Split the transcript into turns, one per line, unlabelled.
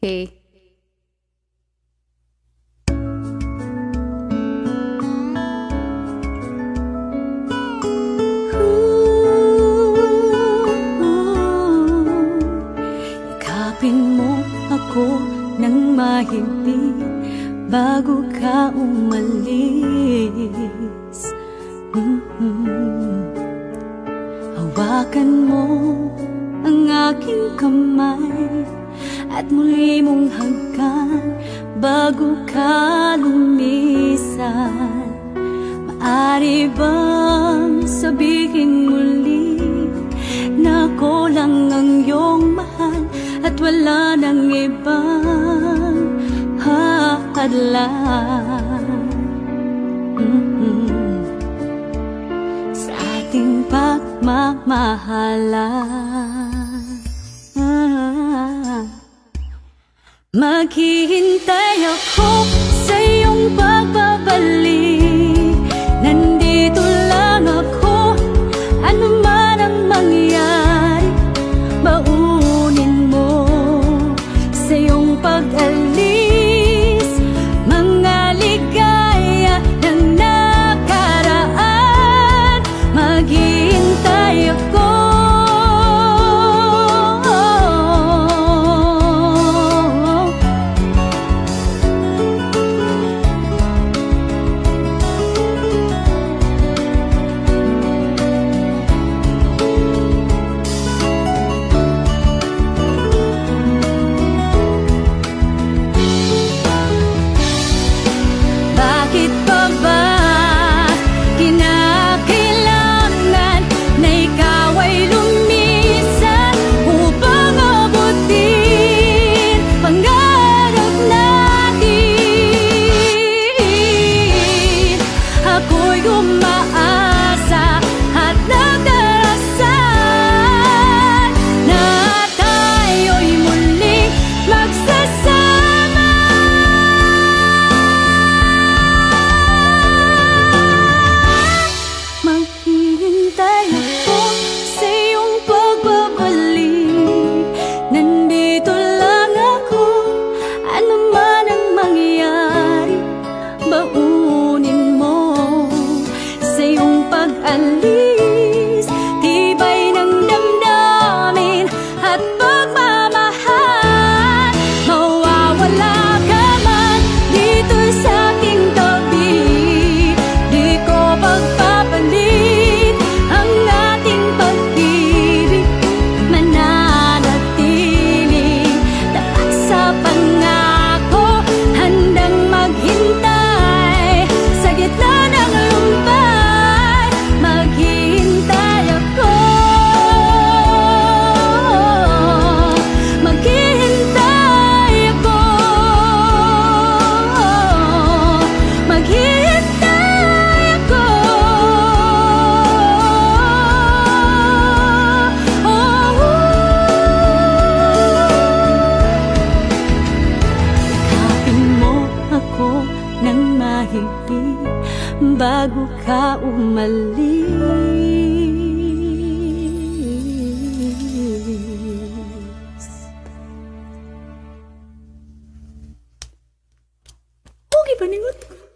Okay.
Yakapin mo ako ng mahigpit bago ka umalis mm-hmm. Hawakan mo ang aking kamay at muli mong hanggan bago ka lumisan. Maari bang sabihin muli na ko lang ang iyong mahal at wala ng ibang hakadlan? Mm -hmm. Sa ating pagmamahalan. 马金。you're mine. 安。higpit bago ka umalis. Okay, paningot ko.